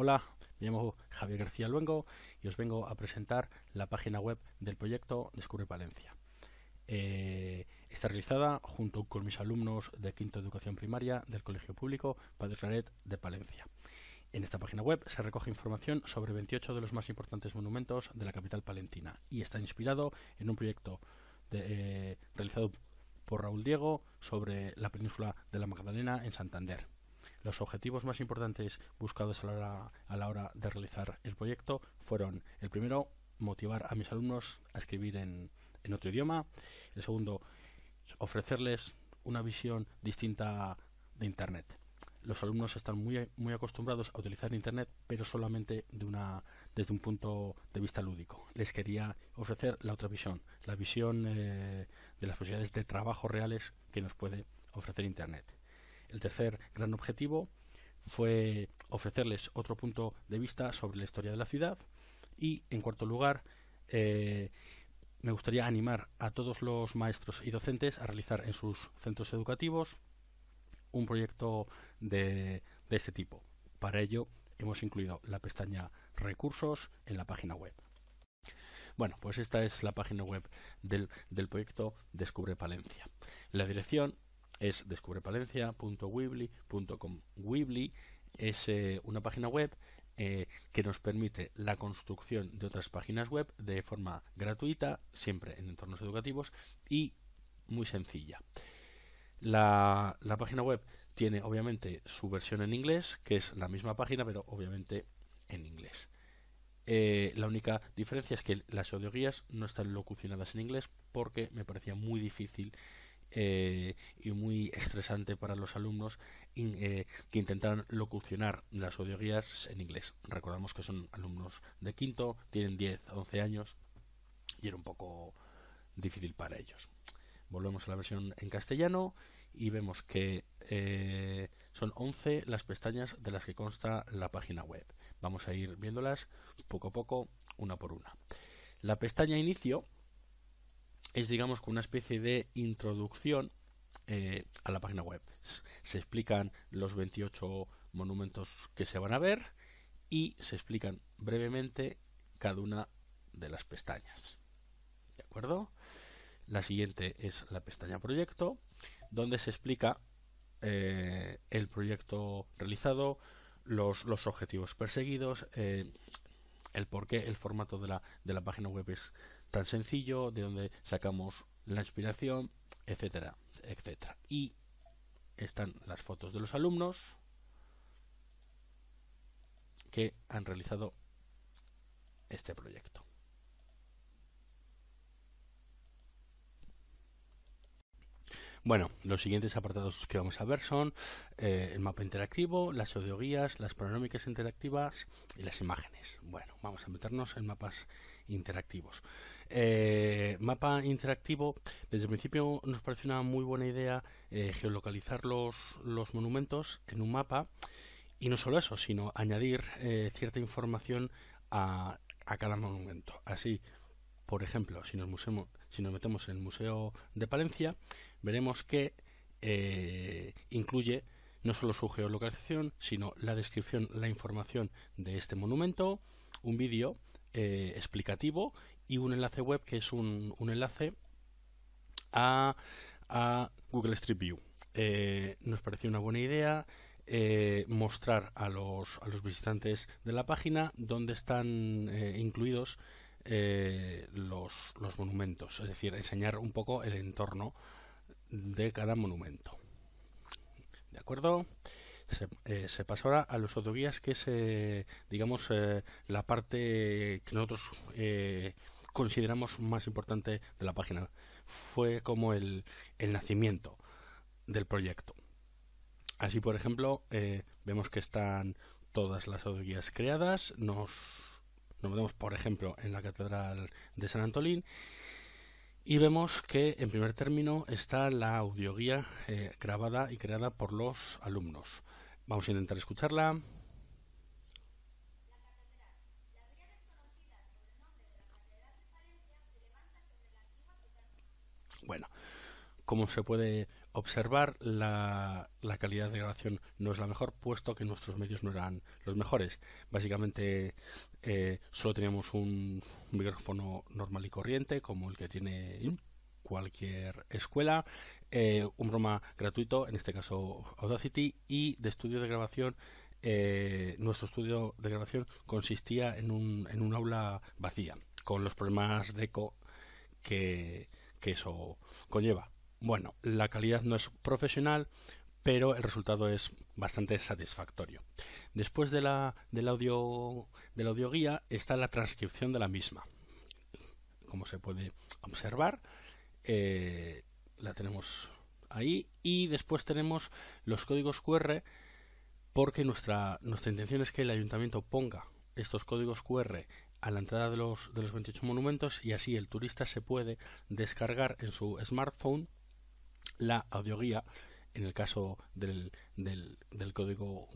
Hola, me llamo Javier García Luengo y os vengo a presentar la página web del proyecto Descubre Palencia. Eh, está realizada junto con mis alumnos de Quinto Educación Primaria del Colegio Público Padre Claret de Palencia. En esta página web se recoge información sobre 28 de los más importantes monumentos de la capital palentina y está inspirado en un proyecto eh, realizado por Raúl Diego sobre la península de la Magdalena en Santander. Los objetivos más importantes buscados a la, hora, de realizar el proyecto fueron el primero, motivar a mis alumnos a escribir en, otro idioma, el segundo, ofrecerles una visión distinta de Internet. Los alumnos están muy, muy acostumbrados a utilizar Internet, pero solamente desde un punto de vista lúdico. Les quería ofrecer la otra visión, la visión eh, de las posibilidades de trabajo reales que nos puede ofrecer Internet. El tercer gran objetivo fue ofrecerles otro punto de vista sobre la historia de la ciudad y, en cuarto lugar, eh, me gustaría animar a todos los maestros y docentes a realizar en sus centros educativos un proyecto de, de este tipo. Para ello hemos incluido la pestaña Recursos en la página web. Bueno, pues esta es la página web del, del proyecto Descubre Palencia. La dirección es descubrepalencia.weebly.com. Weebly es eh, una página web eh, que nos permite la construcción de otras páginas web de forma gratuita, siempre en entornos educativos y muy sencilla. La, la, página web tiene obviamente su versión en inglés, que es la misma página, pero obviamente en inglés. Eh, la única diferencia es que las audioguías no están locucionadas en inglés porque me parecía muy difícil eh, y muy estresante para los alumnos eh, que intentaran locucionar las audioguías en inglés. Recordamos que son alumnos de quinto, tienen 10, 11 años y era un poco difícil para ellos. Volvemos a la versión en castellano y vemos que eh, son 11 las pestañas de las que consta la página web. Vamos a ir viéndolas poco a poco, una por una. La pestaña inicio es, digamos, una especie de introducción eh, a la página web. Se explican los 28 monumentos que se van a ver y se explican brevemente cada una de las pestañas. ¿De acuerdo? La siguiente es la pestaña proyecto, donde se explica eh, el proyecto realizado, los, los objetivos perseguidos, eh, el porqué, el formato de la, de la página web es tan sencillo, de donde sacamos la inspiración, etcétera, etcétera. Y están las fotos de los alumnos que han realizado este proyecto. Bueno, los siguientes apartados que vamos a ver son eh, el mapa interactivo, las audioguías, las panorámicas interactivas y las imágenes. Bueno, vamos a meternos en mapas interactivos. Eh, mapa interactivo, desde el principio nos parece una muy buena idea eh, geolocalizar los, los monumentos en un mapa y no solo eso, sino añadir eh, cierta información a, a cada monumento. Así, por ejemplo, si nos, museo, si nos metemos en el Museo de Palencia, veremos que eh, incluye no solo su geolocalización, sino la descripción, la información de este monumento, un vídeo eh, explicativo y un enlace web que es un, un enlace a, a, Google Street View. Eh, nos pareció una buena idea eh, mostrar a los, a los visitantes de la página dónde están eh, los, los monumentos, es decir, enseñar un poco el entorno de cada monumento. ¿De acuerdo? Se, eh, pasa ahora a los autoguías, que es, eh, digamos, la parte que nosotros consideramos más importante de la página. Fue como el, el nacimiento del proyecto. Así, por ejemplo, vemos que están todas las autoguías creadas. Nos, nos vemos, por ejemplo, en la Catedral de San Antolín y vemos que en primer término está la audioguía eh, grabada y creada por los alumnos. Vamos a intentar escucharla. Bueno, como se puede observar la, calidad de grabación no es la mejor, puesto que nuestros medios no eran los mejores. Básicamente eh, solo teníamos un micrófono normal y corriente, como el que tiene cualquier escuela, eh, un broma gratuito, en este caso Audacity, y de estudio de grabación. Eh, nuestro estudio de grabación consistía en un, aula vacía, con los problemas de eco que eso conlleva. Bueno, la calidad no es profesional, pero el resultado es bastante satisfactorio. Después del, audio, de la audioguía está la transcripción de la misma. Como se puede observar, eh, la tenemos ahí y después tenemos los códigos QR porque nuestra, nuestra intención es que el ayuntamiento ponga estos códigos QR a la entrada de los, de los 28 monumentos y así el turista se puede descargar en su smartphone la audioguía en el caso del, del, código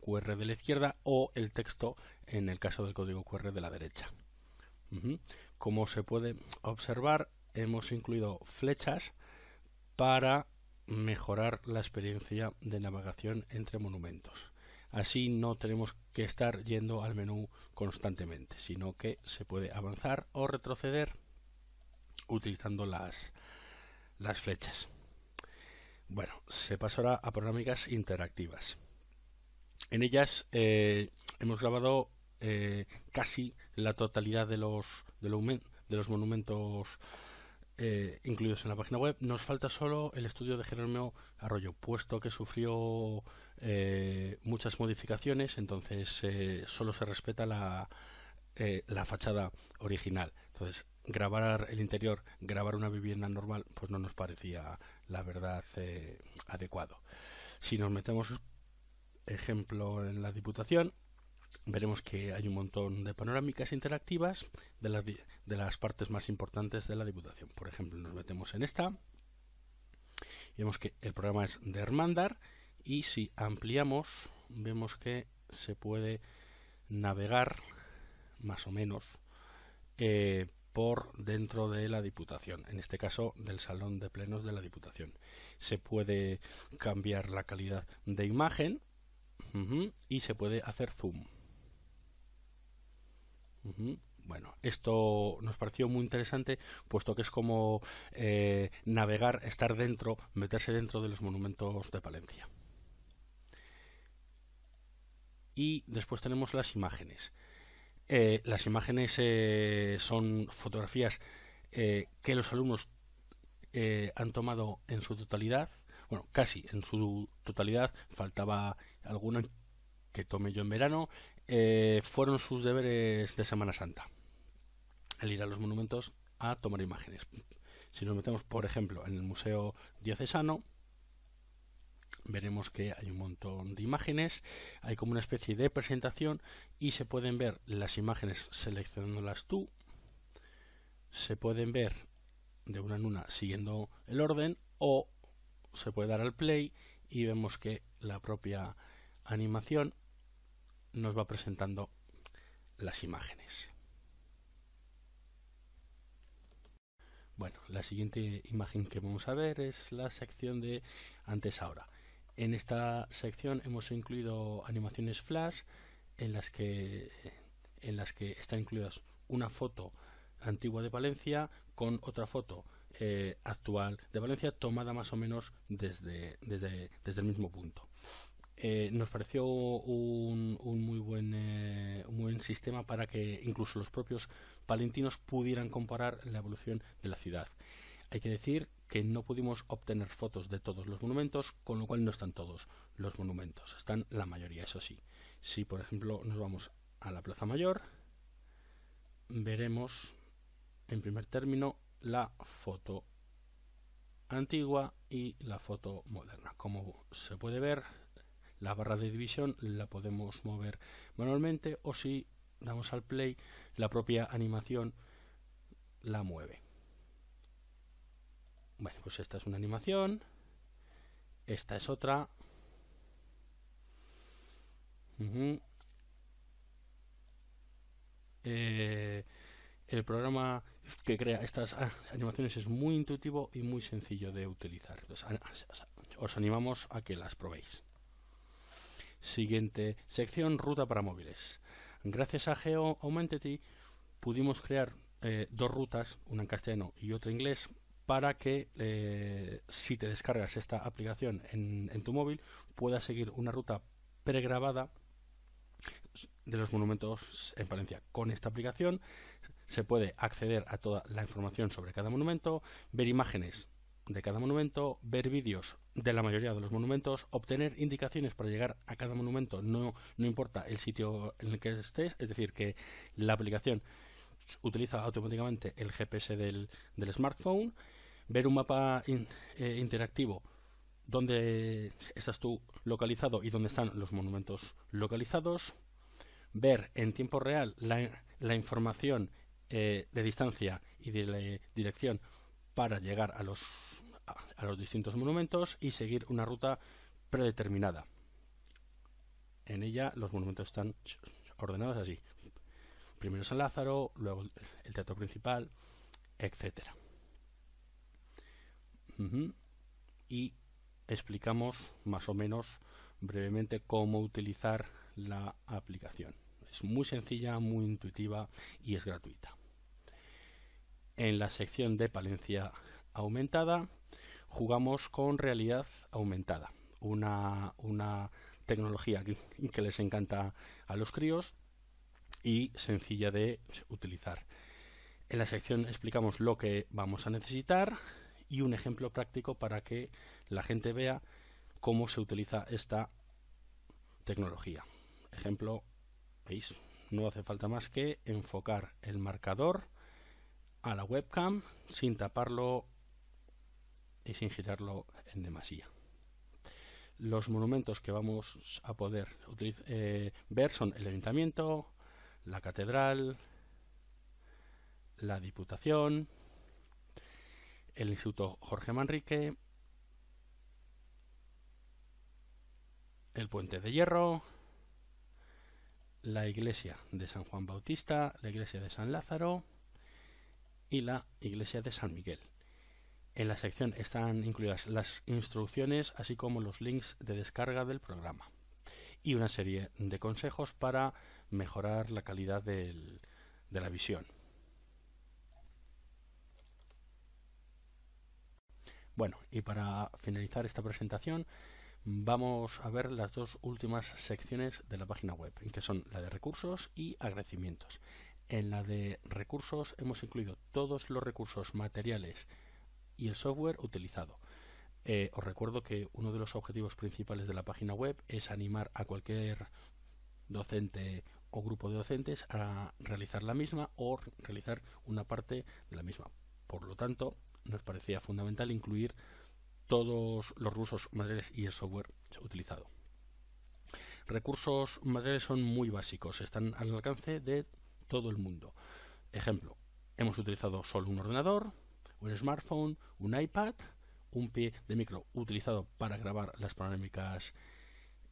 QR de la izquierda o el texto en el caso del código QR de la derecha. Como se puede observar, hemos incluido flechas para mejorar la experiencia de navegación entre monumentos. Así no tenemos que estar yendo al menú constantemente, sino que se puede avanzar o retroceder utilizando las, las flechas. Bueno, se pasa ahora a panorámicas interactivas. En ellas eh, hemos grabado eh, casi la totalidad de los, de los, monumentos eh, incluidos en la página web. Nos falta solo el estudio de Jerónimo Arroyo, puesto que sufrió muchas modificaciones, entonces solo se respeta la, la fachada original. Entonces, grabar el interior, grabar una vivienda normal, pues no nos parecía, la verdad, adecuado. Si nos metemos, ejemplo, en la Diputación, veremos que hay un montón de panorámicas interactivas de las, de las partes más importantes de la Diputación. Por ejemplo, nos metemos en esta vemos que el programa es de Hermandar y si ampliamos vemos que se puede navegar más o menos eh, por dentro de la Diputación, en este caso del Salón de Plenos de la Diputación. Se puede cambiar la calidad de imagen y se puede hacer zoom. Bueno, esto nos pareció muy interesante, puesto que es como eh, navegar, estar dentro, meterse dentro de los monumentos de Palencia y después tenemos las imágenes. Eh, las imágenes eh, son fotografías eh, que los alumnos han tomado en su totalidad, bueno, casi en su totalidad, faltaba alguna que tome yo en verano, fueron sus deberes de Semana Santa, el ir a los monumentos a tomar imágenes. Si nos metemos, por ejemplo, en el Museo Diocesano, veremos que hay un montón de imágenes, hay como una especie de presentación y se pueden ver las imágenes seleccionándolas tú, se pueden ver de una en una siguiendo el orden o se puede dar al play y vemos que la propia animación nos va presentando las imágenes. Bueno, la siguiente imagen que vamos a ver es la sección de antes ahora. En esta sección hemos incluido animaciones flash en las que en las que están incluidas una foto antigua de Valencia con otra foto eh, actual de Valencia tomada más o menos desde, desde, desde el mismo punto. Eh, nos pareció un, muy buen eh, un buen sistema para que incluso los propios palentinos pudieran comparar la evolución de la ciudad. Hay que decir que no pudimos obtener fotos de todos los monumentos, con lo cual no están todos los monumentos, están la mayoría, eso sí. Si por ejemplo nos vamos a la Plaza Mayor, veremos en primer término la foto antigua y la foto moderna. Como se puede ver, la barra de división la podemos mover manualmente o si damos al play, la propia animación la mueve. Bueno, pues esta es una animación. Esta es otra. Eh, el programa que crea estas animaciones es muy intuitivo y muy sencillo de utilizar. os animamos a que las probéis. Siguiente sección, ruta para móviles. Gracias a Geo Augmented pudimos crear eh, dos rutas, una en castellano y otra en inglés, para que eh, si te descargas esta aplicación en, en tu móvil puedas seguir una ruta pregrabada de los monumentos en Valencia. Con esta aplicación se puede acceder a toda la información sobre cada monumento, ver imágenes de cada monumento, ver vídeos de la mayoría de los monumentos, obtener indicaciones para llegar a cada monumento, no, no importa el sitio en el que estés, es decir, que la aplicación utiliza automáticamente el GPS del, del smartphone, ver un mapa eh, interactivo donde estás tú localizado y dónde están los monumentos localizados, ver en tiempo real la, la información eh, de distancia y de dirección para llegar a los, a, los distintos monumentos y seguir una ruta predeterminada. En ella los monumentos están ordenados así. Primero San Lázaro, luego el teatro principal, etcétera. Y explicamos más o menos brevemente cómo utilizar la aplicación. Es muy sencilla, muy intuitiva y es gratuita. En la sección de Palencia aumentada jugamos con realidad aumentada, una, una tecnología que, que les encanta a los críos y sencilla de utilizar. En la sección explicamos lo que vamos a necesitar y un ejemplo práctico para que la gente vea cómo se utiliza esta tecnología. Ejemplo ¿Veis? No hace falta más que enfocar el marcador a la webcam sin taparlo y sin girarlo en demasía. Los monumentos que vamos a poder eh, ver son el ayuntamiento, la catedral, la diputación, el Instituto Jorge Manrique, el puente de hierro, la iglesia de San Juan Bautista, la iglesia de San Lázaro y la iglesia de San Miguel. En la sección están incluidas las instrucciones así como los links de descarga del programa y una serie de consejos para mejorar la calidad de la visión. Bueno, y para finalizar esta presentación vamos a ver las dos últimas secciones de la página web, que son la de recursos y agradecimientos. En la de recursos hemos incluido todos los recursos materiales y el software utilizado. Eh, os recuerdo que uno de los objetivos principales de la página web es animar a cualquier docente o grupo de docentes a realizar la misma o realizar una parte de la misma. Por lo tanto, nos parecía fundamental incluir todos los recursos materiales y el software utilizado. Recursos materiales son muy básicos, están al alcance de todo el mundo. Ejemplo, hemos utilizado solo un ordenador, un smartphone, un iPad, un pie de micro utilizado para grabar las panorámicas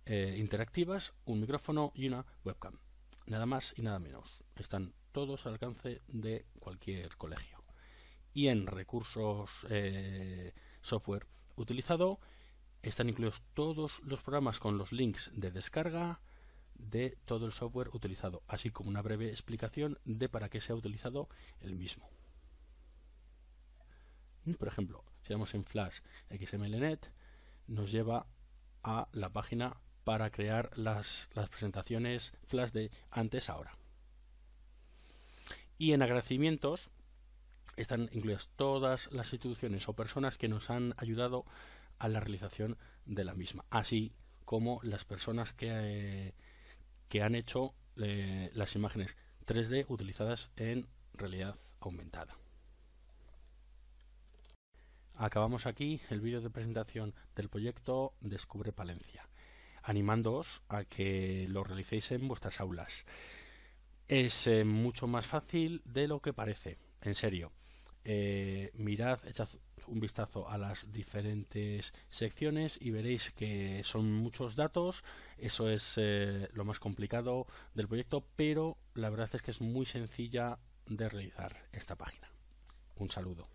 eh, interactivas, un micrófono y una webcam. Nada más y nada menos. Están todos al alcance de cualquier colegio. Y en recursos eh, software utilizado están incluidos todos los programas con los links de descarga de todo el software utilizado, así como una breve explicación de para qué se ha utilizado el mismo. Por ejemplo, si vamos en Flash XMLNet, nos lleva a la página para crear las, las presentaciones Flash de antes ahora. Y en agradecimientos están incluidas todas las instituciones o personas que nos han ayudado a la realización de la misma, así como las personas que, eh, que han hecho eh, las imágenes 3D utilizadas en realidad aumentada. Acabamos aquí el vídeo de presentación del proyecto Descubre Palencia, animándoos a que lo realicéis en vuestras aulas. Es eh, mucho más fácil de lo que parece, en serio eh, mirad, echad un vistazo a las diferentes secciones y veréis que son muchos datos. Eso es eh, lo más complicado del proyecto, pero la verdad es que es muy sencilla de realizar esta página. Un saludo.